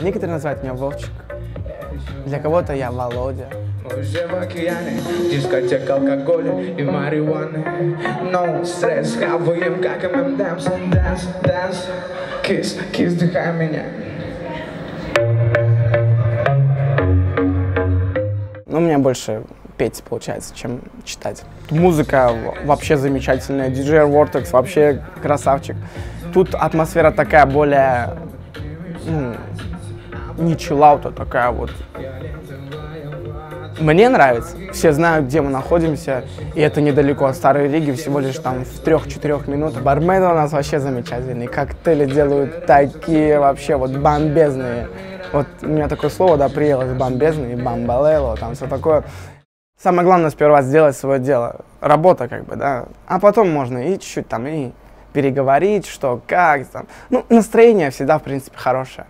Некоторые называют меня Вовчик. Для кого-то я Володя. Уже в океане дискотека алкоголя и марихуаны No stress, хаваем как M&M's Dance, dance, kiss, kiss, дыхай меня Ну, мне больше петь получается, чем читать. Музыка вообще замечательная, диджей Vortex вообще красавчик. Тут атмосфера такая более, ну, не чиллаута, такая вот. Мне нравится. Все знают, где мы находимся, и это недалеко от Старой Риги, всего лишь там в трех-четырех минутах. Бармены у нас вообще замечательные, коктейли делают такие вообще вот бомбезные. Вот у меня такое слово, да, приелось, бомбезный, бамбалело, там все такое. Самое главное сперва сделать свое дело, работа как бы, да, а потом можно и чуть-чуть там и переговорить, что, как там. Ну, настроение всегда, в принципе, хорошее.